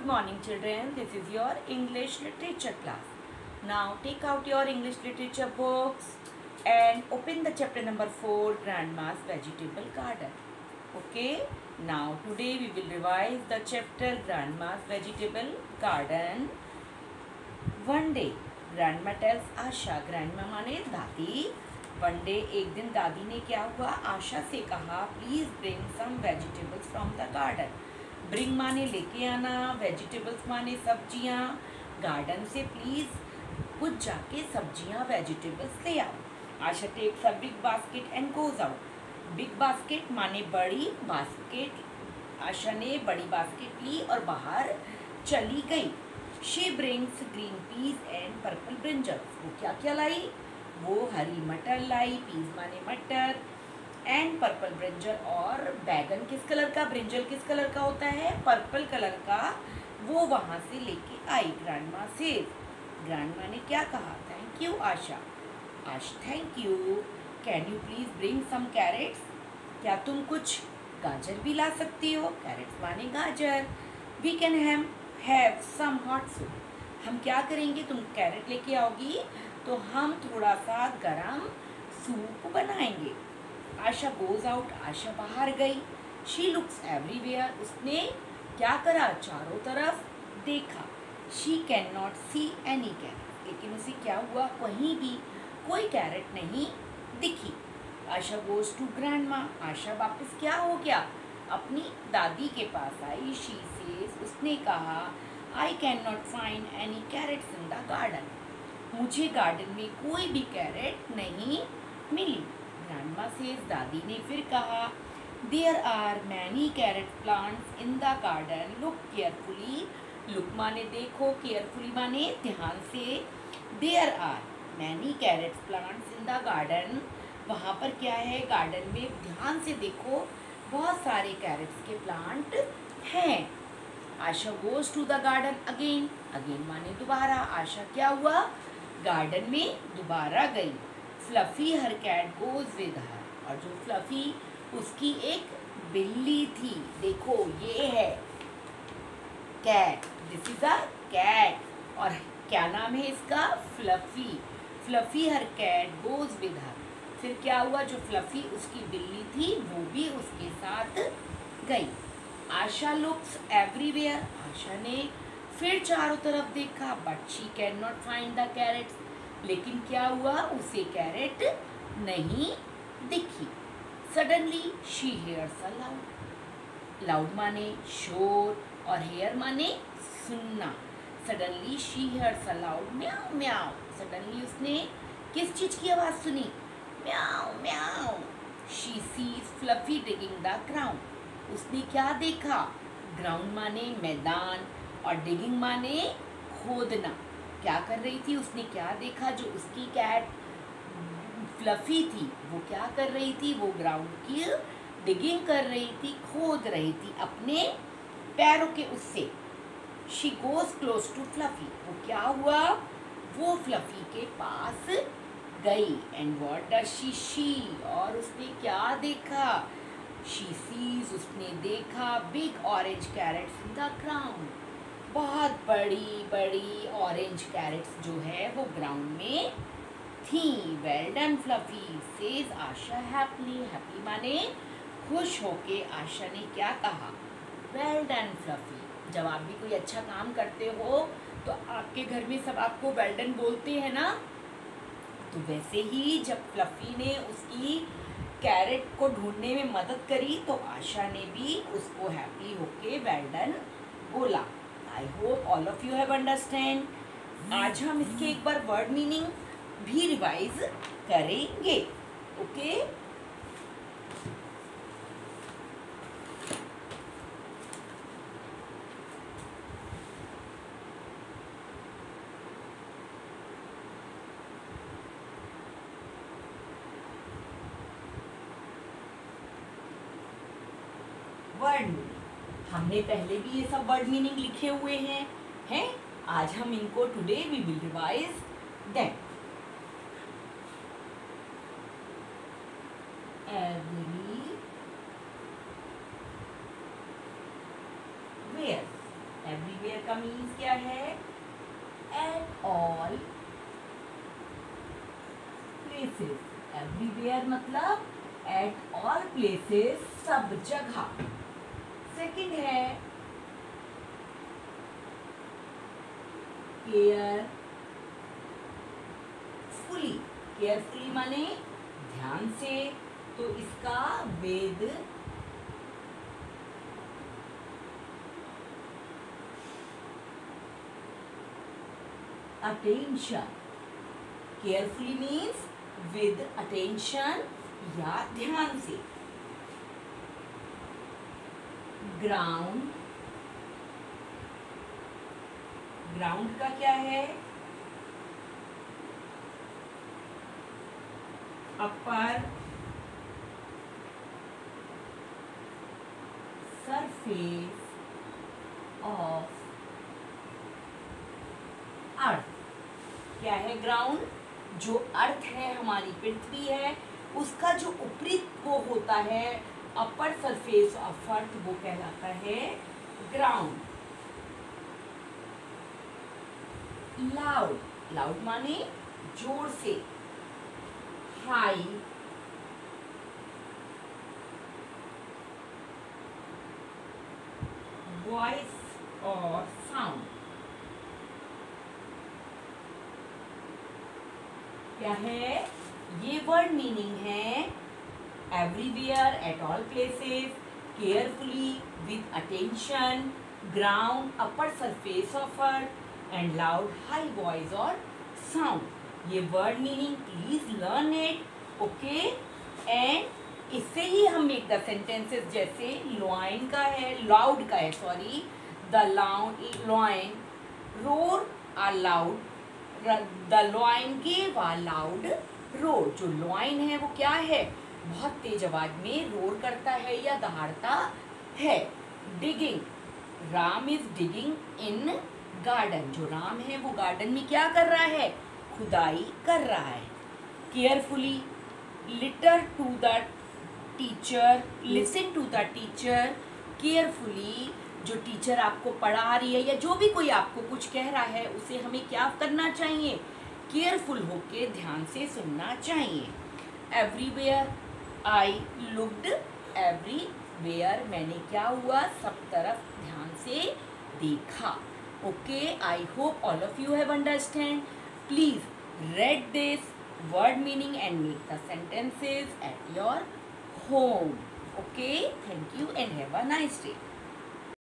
Good morning children. This is your English literature class. Now take out your English literature books and open the chapter number 4 Grandma's Vegetable Garden. Okay. Now today we will revise the chapter Grandma's Vegetable Garden. One day Grandma tells Asha. Grandma माने दादी one day एक दिन दादी ने क्या हुआ आशा से कहा please bring some vegetables from the garden bring माने लेके आना वेजिटेबल्स माने सब्ज़ियाँ गार्डन से प्लीज़ कुछ जाके सब्ज़ियाँ वेजिटेबल्स ले आओ। Asha takes a big basket and goes out big basket माने बड़ी बास्केट आशा ने बड़ी बास्केट ली और बाहर चली गई। She brings green peas and purple brinjals वो क्या क्या लाई? वो हरी मटर लाई पीस माने मटर। एंड पर्पल ब्रिंजल और बैगन किस कलर का? ब्रिंजल किस कलर का होता है? पर्पल कलर का। वो वहाँ से लेके आई ग्रांड माँ से। ग्रांड माँ ने क्या कहा? Thank you Asha. आश thank you can you please bring some carrots क्या तुम कुछ गाजर भी ला सकती हो? कैरेट्स माने गाजर। We can ham have some hot soup हम क्या करेंगे? तुम कैरेट लेके आओगी। तो हम थोड़ा सा गरम सूप बनाएँगे। आशा गोज आउट आशा बाहर गई। शी लुक्स एवरीवेयर उसने क्या करा? चारों तरफ़ देखा। She can not see any carrot लेकिन उसे क्या हुआ? कहीं भी कोई कैरेट नहीं दिखी। आशा गोज टू ग्रैंड माँ आशा वापस क्या हो गया? अपनी दादी के पास आई। शी सेज उसने कहा I can not find any carrots in the garden मुझे गार्डन में कोई भी कैरेट नहीं मिली। ग्रैंडमा से दादी ने फिर कहा there are many carrot plants in the garden look carefully look माने देखो केयरफुली माने ध्यान से। There are many carrot plants in the garden वहाँ पर क्या है? गार्डन में ध्यान से देखो, बहुत सारे कैरेट्स के प्लांट हैं। Asha goes to the garden again again माने दोबारा। आशा क्या हुआ? गार्डन में दोबारा गई। Fluffy her cat goes with her और जो फ्लफी उसकी एक बिल्ली थी। देखो, ये है cat this is a cat और क्या नाम है इसका? Fluffy Fluffy her cat goes with her फिर क्या हुआ? जो फ्लफी उसकी बिल्ली थी, वो भी उसके साथ गई। आशा लुक्स एवरीवेयर आशा ने फिर चारों तरफ़ देखा but she can not find the carrots लेकिन क्या हुआ? उसे कैरेट नहीं दिखी। Suddenly she hears a loud loud माने शोर और हेयर माने सुनना। Suddenly she hears a loud meow meow suddenly उसने किस चीज़ की आवाज़ सुनी? Meow meow she sees Fluffy digging the ground उसने क्या देखा? ग्राउंड माने मैदान और डिगिंग माने खोदना। क्या कर रही थी, उसने क्या देखा, जो उसकी कैट फ्लफी थी, वो क्या कर रही थी, वो ग्राउंड की डिगिंग कर रही थी, खोद रही थी अपने पैरों के उससे। She goes close to Fluffy वो क्या हुआ? वो फ्लफी के पास गई। And what does she she और उसने क्या देखा? शी सीज उसने देखा big orange carrots in the ground बहुत बड़ी बड़ी ऑरेंज कैरेट्स जो है, वो ग्राउंड में थी। Well done Fluffy says Asha happily happy माने खुश होके आशा ने क्या कहा? वेल डन फ्लफी जब आप भी कोई अच्छा काम करते हो तो आपके घर में सब आपको वेल डन बोलते हैं ना? तो वैसे ही जब फ्लफी ने उसकी कैरेट को ढूँढने में मदद करी तो आशा ने भी उसको हैप्पी होके वेल डन बोला। I hope all of you have understand आज हम इसके एक बार वर्ड मीनिंग भी रिवाइज करेंगे ओके? वर्ड हमने पहले भी ये सब वर्ड मीनिंग लिखे हुए हैं हैं? आज हम इनको today we will revise that every where everywhere का मीन्स क्या है? एट ऑल प्लेसेस एवरीवेयर मतलब एट ऑल प्लेसेस सब जगह. सेकंड है। Care fully. केयरफुली माने ध्यान से। तो इसका with attention. Carefully means with attention या ध्यान से। ग्राउंड ग्राउंड का क्या है? अपर सरफेस ऑफ़ अर्थ क्या है ग्राउंड जो अर्थ है, हमारी पृथ्वी है, उसका जो ऊपरी वो होता है अपर सरफेस ऑफ़ अर्थ वो कहलाता है ग्राउंड लाउड लाउड माने ज़ोर से. हाई वॉइस और साउंड क्या है? ये वर्ड मीनिंग है everywhere at all places carefully with attention ground upper surface of earth and loud high voice और साउंड ये word meaning please learn it okay and इससे ही हम मेक द सेंटेंसेस जैसे लॉइन का है लाउड का है sorry the loud lion roar or loud the lion gave a loud roar जो लॉइन है, वो क्या है? बहुत तेज आवाज़ में रोर करता है या दहाड़ता है। Digging Ram is digging in garden जो राम है, वो गार्डन में क्या कर रहा है? खुदाई कर रहा है। Carefully listen to the teacher listen to the teacher carefully जो टीचर आपको पढ़ा रही है या जो भी कोई आपको कुछ कह रहा है, उसे हमें क्या करना चाहिए? केयरफुल होके ध्यान से सुनना चाहिए। Everywhere I looked every where मैंने क्या हुआ? सब तरफ़ ध्यान से देखा। Okay I hope all of you have understand please read this word meaning and make the sentences at your home okay thank you and have a nice day